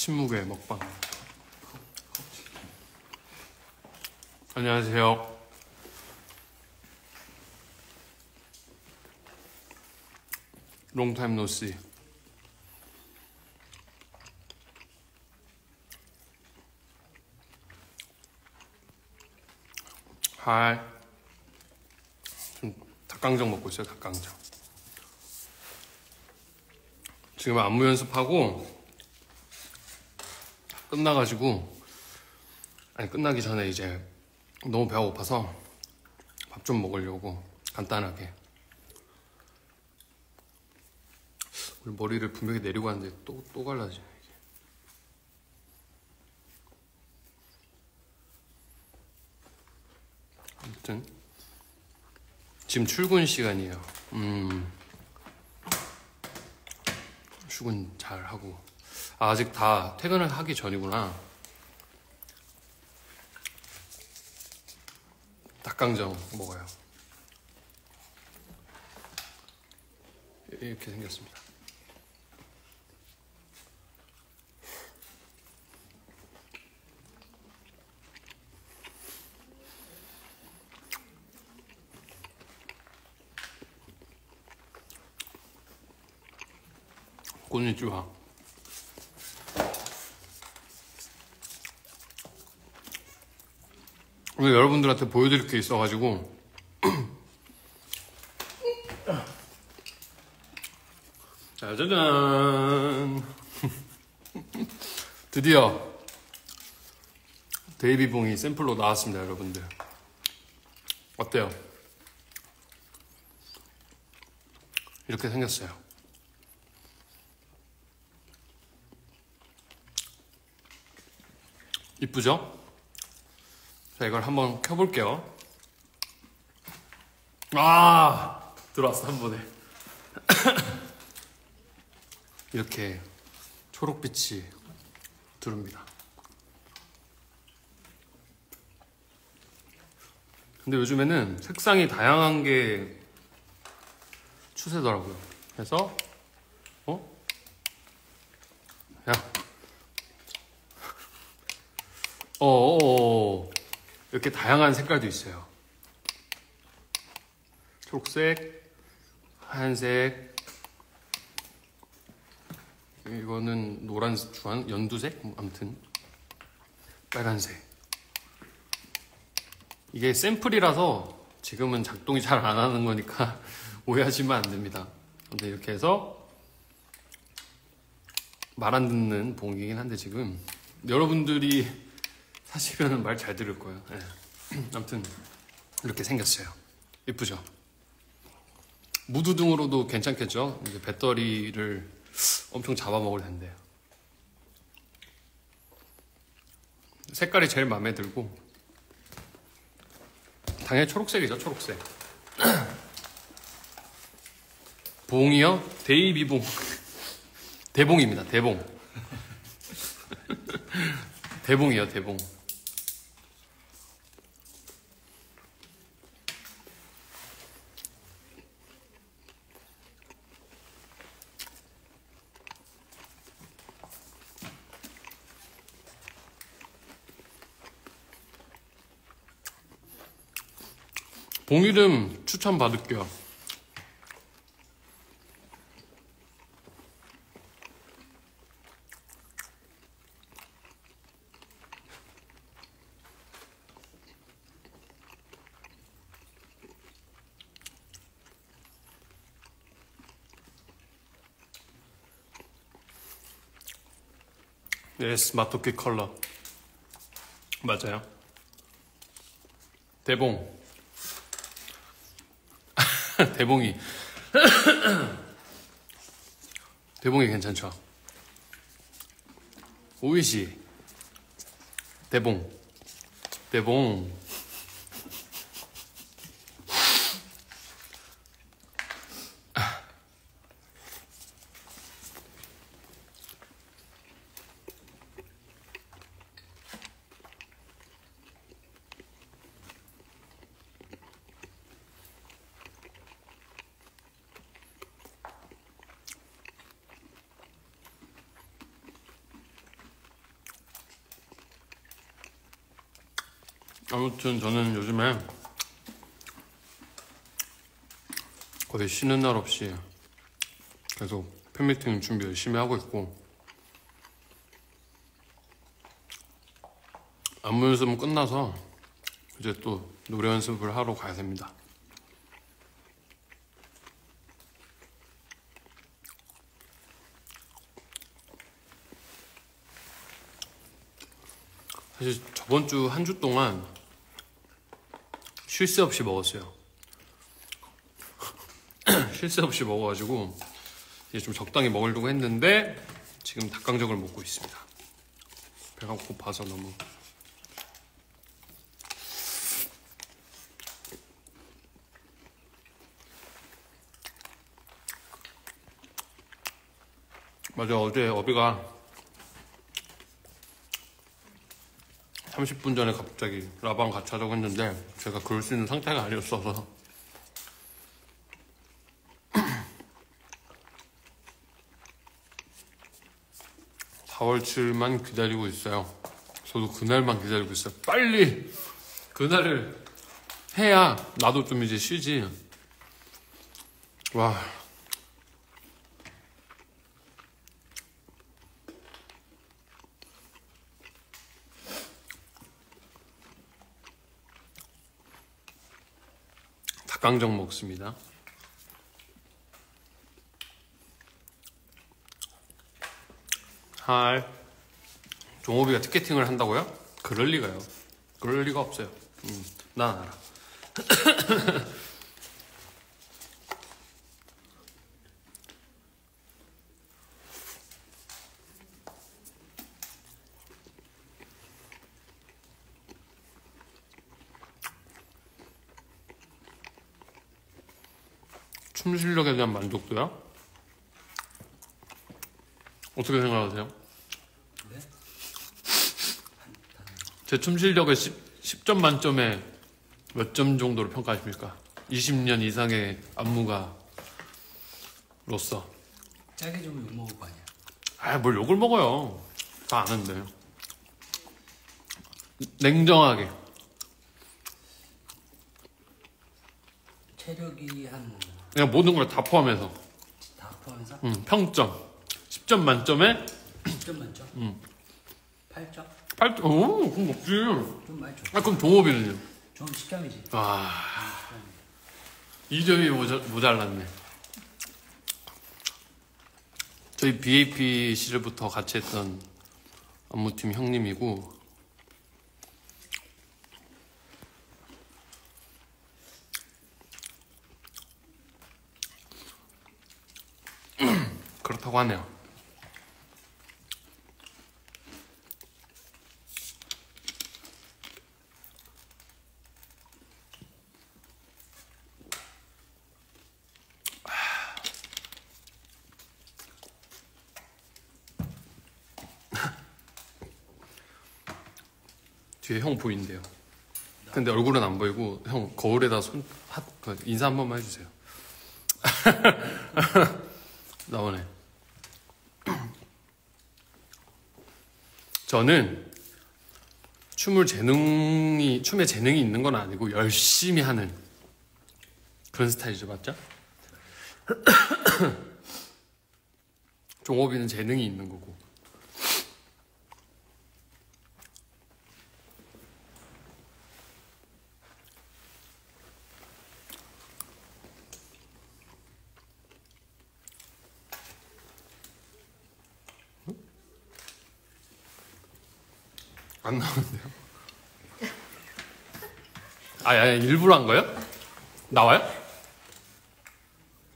침묵의 먹방. 안녕하세요. 롱타임 노씨. 하이. 좀 닭강정 먹고 있어요, 닭강정. 지금 안무 연습하고 끝나가지고 아니 끝나기 전에 이제 너무 배가 고파서 밥 좀 먹으려고 간단하게 우리 머리를 분명히 내리고 왔는데 또 또 갈라지네 이게. 아무튼 지금 출근 시간이에요. 음. 출근 잘 하고 아, 아직 다 퇴근을 하기 전이구나. 닭강정 먹어요. 이렇게 생겼습니다. 곤니쭈하. 오늘 여러분들한테 보여드릴 게 있어가지고 짜자잔 드디어 데이비봉이 샘플로 나왔습니다 여러분들 어때요? 이렇게 생겼어요 이쁘죠? 자, 이걸 한번 켜볼게요. 아! 들어왔어, 한 번에. 이렇게 초록빛이 들어옵니다. 근데 요즘에는 색상이 다양한 게 추세더라고요. 그래서, 어? 야. 어어어. 이렇게 다양한 색깔도 있어요. 초록색, 하얀색, 이거는 노란, 주황, 연두색? 뭐 아무튼, 빨간색. 이게 샘플이라서 지금은 작동이 잘 안 하는 거니까 오해하시면 안 됩니다. 근데 이렇게 해서 말 안 듣는 봉이긴 한데 지금 여러분들이 사실은 말 잘 들을 거예요. 네. 아무튼 이렇게 생겼어요. 이쁘죠? 무드 등으로도 괜찮겠죠? 이제 배터리를 엄청 잡아먹을 텐데. 색깔이 제일 마음에 들고 당연히 초록색이죠, 초록색. 봉이요? 데이비봉. 대봉입니다, 대봉. 대봉이요, 대봉. 봉 이름 추천 받을게요. 예스, 마토끼 컬러. 맞아요. 대봉. 대봉이. 대봉이 괜찮죠? 오이시. 대봉. 대봉. 아무튼 저는 요즘에 거의 쉬는 날 없이 계속 팬미팅 준비 열심히 하고 있고 안무 연습은 끝나서 이제 또 노래 연습을 하러 가야 됩니다. 사실 저번 주 한주 동안 쉴 새 없이 먹었어요. 쉴 새 없이 먹어가지고 이제 좀 적당히 먹으려고 했는데 지금 닭강정을 먹고 있습니다. 배가 고파서 너무. 맞아 어제 어비가 30분 전에 갑자기 라방 같이 하자고 했는데 제가 그럴 수 있는 상태가 아니었어서 4월 7일만 기다리고 있어요. 저도 그날만 기다리고 있어요. 빨리 그날을 해야 나도 좀 이제 쉬지. 와. 닭강정 먹습니다. 하이. 종호비가 티켓팅을 한다고요? 그럴 리가요. 그럴 리가 없어요. 음, 난 알아. 춤 실력에 대한 만족도요? 어떻게 생각하세요? 네? 제춤 실력을 10, 10 점 만점에 몇 점 정도로 평가하십니까? 20년 이상의 안무가로서. 짜게 좀 욕먹을 거 아니야. 아, 뭘 욕을 먹어요. 다 아는데. 냉정하게. 체력이 한다 그냥 모든 걸 다 포함해서. 포함해서 음, 평점. 10점 만점에 10점 만점? 음. 8점? 8점. 오, 그럼 먹지. 좀 많이 줘. 아, 그럼 동호비는요? 좀 10점이지. 아, 2점이 모자, 모자랐네. 저희 BAP 시절부터 같이 했던 안무팀 형님이고, 그렇다고 하네요. 뒤에 형 보인대요. 근데 얼굴은 안 보이고 형 거울에다 손 하, 그 인사 한 번만 해주세요. 나오네. 저는 춤을 재능이 춤에 재능이 있는 건 아니고 열심히 하는 그런 스타일이죠, 맞죠? 종업이는 재능이 있는 거고. 아, 아, 일부러 한 거예요? 나와요?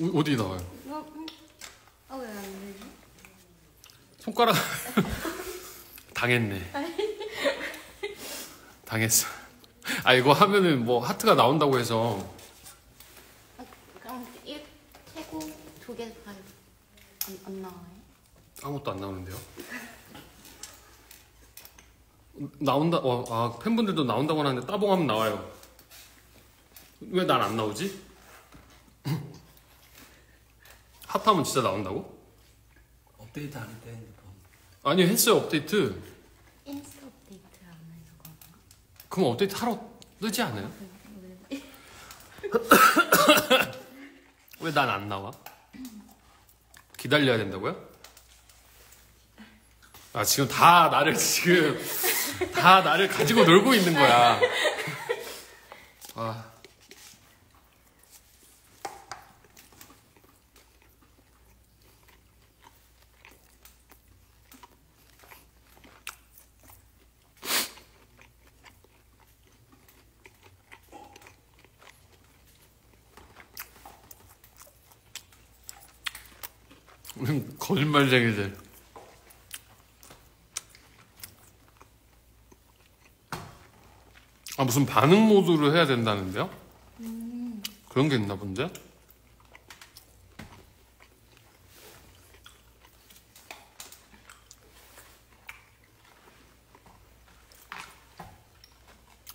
어, 어디 나와요? 어, 음. 어, 왜안 되지? 손가락 당했네. 당했어. 아 이거 하면은 뭐 하트가 나온다고 해서 아, 그럼 이 최고 두개 다 안, 안 나와요? 아무것도 안 나오는데요. 나온다. 어, 아 팬분들도 나온다고 하는데 따봉하면 나와요. 왜 난 안 나오지? 하트하면 진짜 나온다고? 업데이트 안 했대 핸드폰. 아니 했어요 업데이트. 인스타 업데이트 안 해서 그런가? 그럼 업데이트 하러 뜨지 않아요? 왜 난 안 나와? 기다려야 된다고요? 아 지금 다 나를 지금 다 나를 가지고 놀고 있는 거야. 아. 거짓말쟁이들. 아 무슨 반응 모드로 해야 된다는데요? 그런 게 있나 본데?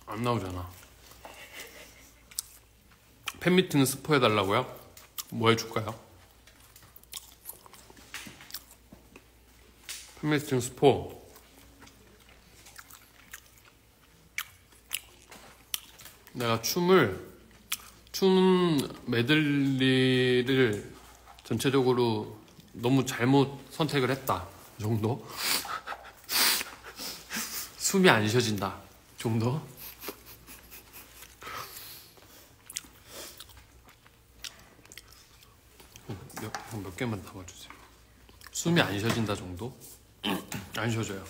안 나오잖아. 팬미팅 스포 해달라고요? 뭐 해줄까요? 팬미팅 스포. 내가 춤을 춤 메들리를 전체적으로 너무 잘못 선택을 했다. 정도? 숨이 안 쉬어진다. 정도? 몇, 형몇 개만 담아주세요. 숨이 안 쉬어진다 정도 안 쉬어져요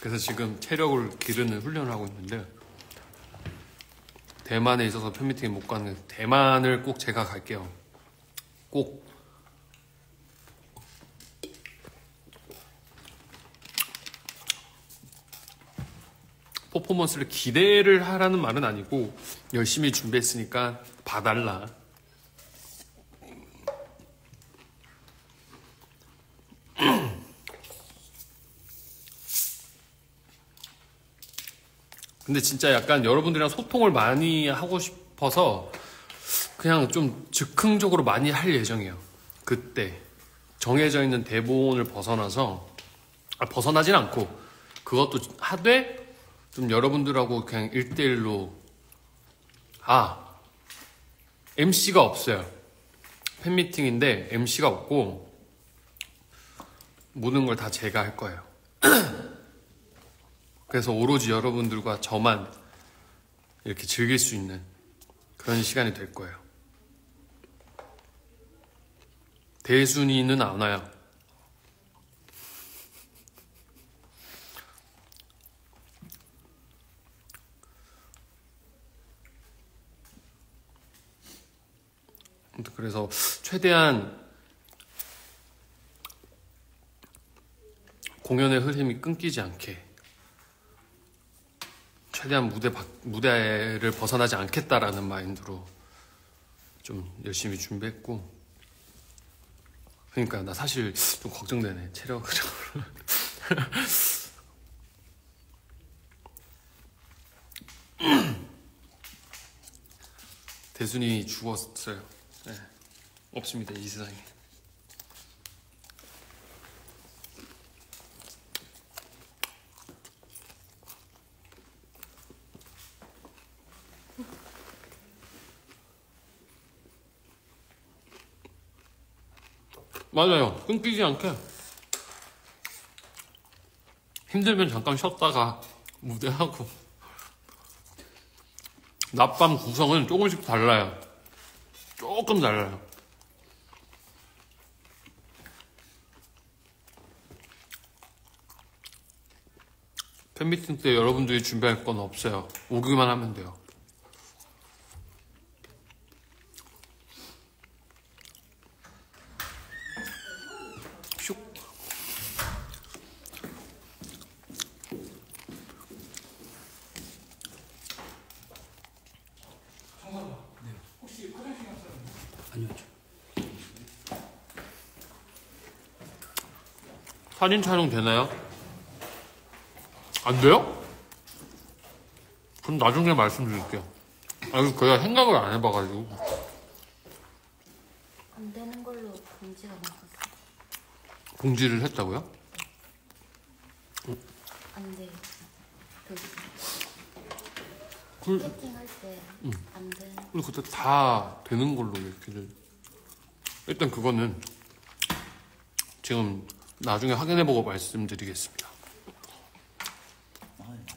그래서 지금 체력을 기르는 훈련을 하고 있는데 대만에 있어서 팬미팅에 못 가는 게 대만을 꼭 제가 갈게요. 꼭. 퍼포먼스를 기대를 하라는 말은 아니고 열심히 준비했으니까 봐달라. 근데 진짜 약간 여러분들이랑 소통을 많이 하고 싶어서 그냥 좀 즉흥적으로 많이 할 예정이에요. 그때 정해져 있는 대본을 벗어나서 아, 벗어나진 않고 그것도 하되 좀 여러분들하고 그냥 1대1로 아 MC가 없어요. 팬미팅인데 MC가 없고 모든 걸 다 제가 할 거예요. 그래서 오로지 여러분들과 저만 이렇게 즐길 수 있는 그런 시간이 될 거예요. 대순위는 안 와요. 그래서 최대한 공연의 흐름이 끊기지 않게 최대한 무대 밖- 무대를 벗어나지 않겠다라는 마인드로 좀 열심히 준비했고 그러니까 나 사실 좀 걱정되네 체력으로 대순이 죽었어요 네. 없습니다 이 세상에 맞아요. 끊기지 않게. 힘들면 잠깐 쉬었다가 무대하고. 낮밤 구성은 조금씩 달라요. 조금 달라요. 팬미팅 때 여러분들이 준비할 건 없어요. 오기만 하면 돼요. 사진 촬영 되나요? 안 돼요? 그럼 나중에 말씀드릴게요. 아, 이거 제가 생각을 안 해봐가지고. 안 되는 걸로 공지가 나갔어. 공지를 했다고요? 안 돼. 그 그- 할때안 돼. 그리고 그때 다 되는 걸로 이렇게 일단 그거는 지금 나중에 확인해보고 말씀드리겠습니다. 아, 맞아.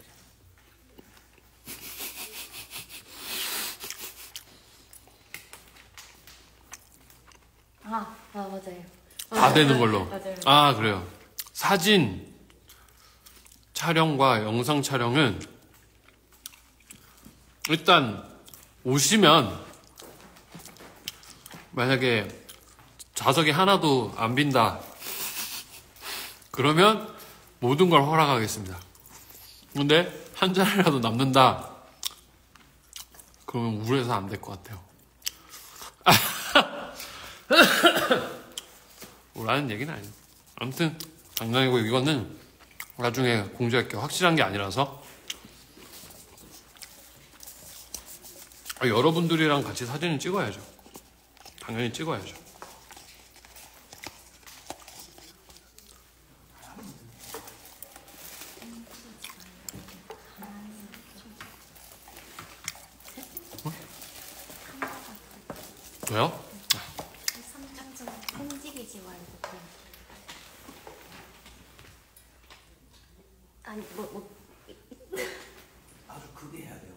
아, 아 맞아요. 다 되는 걸로. 맞아요. 아 그래요. 사진 촬영과 영상 촬영은 일단 오시면 만약에 좌석이 하나도 안 빈다. 그러면 모든 걸 허락하겠습니다. 근데 한 자리라도 남는다. 그러면 우울해서 안 될 것 같아요. 뭐라는 얘기는 아니에요. 아무튼 장난이고 이거는 나중에 공지할 게 확실한 게 아니라서 아, 여러분들이랑 같이 사진을 찍어야죠. 당연히 찍어야죠. 어? 삼장 좀 움직이지 말고 그냥. 아니 뭐 뭐. 아주 크게 해야 돼요.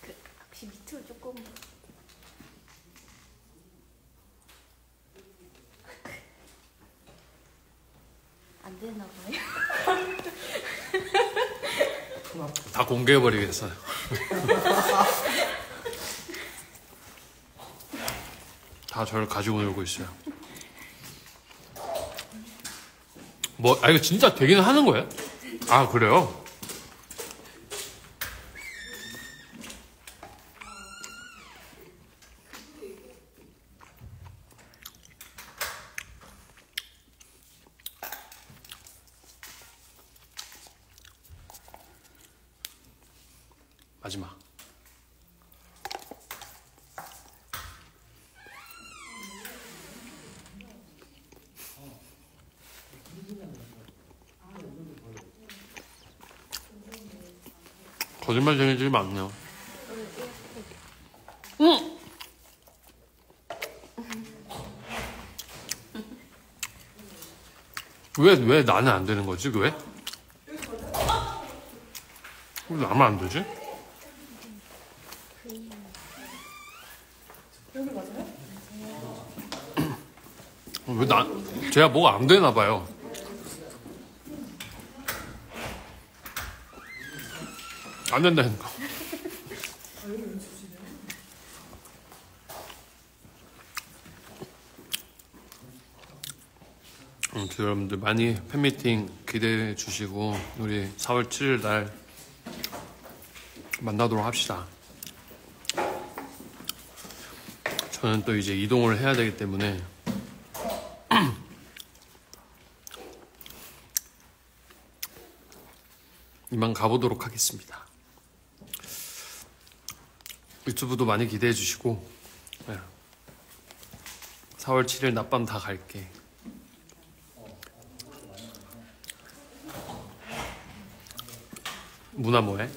그 혹시 밑으로 조금 안 되나 봐요. 다 공개해버리겠어요. 다 저를 가지고 놀고 있어요. 뭐, 아, 이거 진짜 되기는 하는 거예요? 아, 그래요? 마지막. 거짓말쟁이들이 많네요. 응. 왜, 왜 나는 안 되는 거지? 왜? 왜 나만 안 되지? 왜 나, 제가 뭐가 안 되나 봐요. 안 된다니까. 아무튼 여러분들 많이 팬미팅 기대해 주시고 우리 4월 7일 날 만나도록 합시다. 저는 또 이제 이동을 해야 되기 때문에 이만 가보도록 하겠습니다. 유튜브도 많이 기대해 주시고 네. 4월 7일 낮밤 다 갈게. 문화 뭐해?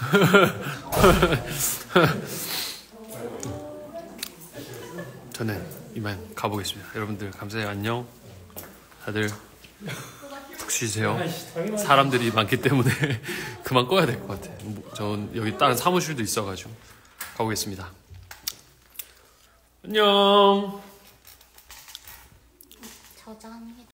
저는 이만 가보겠습니다. 여러분들 감사해요. 안녕. 다들 푹 쉬세요. 사람들이 많기 때문에 그만 꺼야 될 것 같아. 뭐, 전 여기 다른 사무실도 있어가지고 가보겠습니다. 안녕.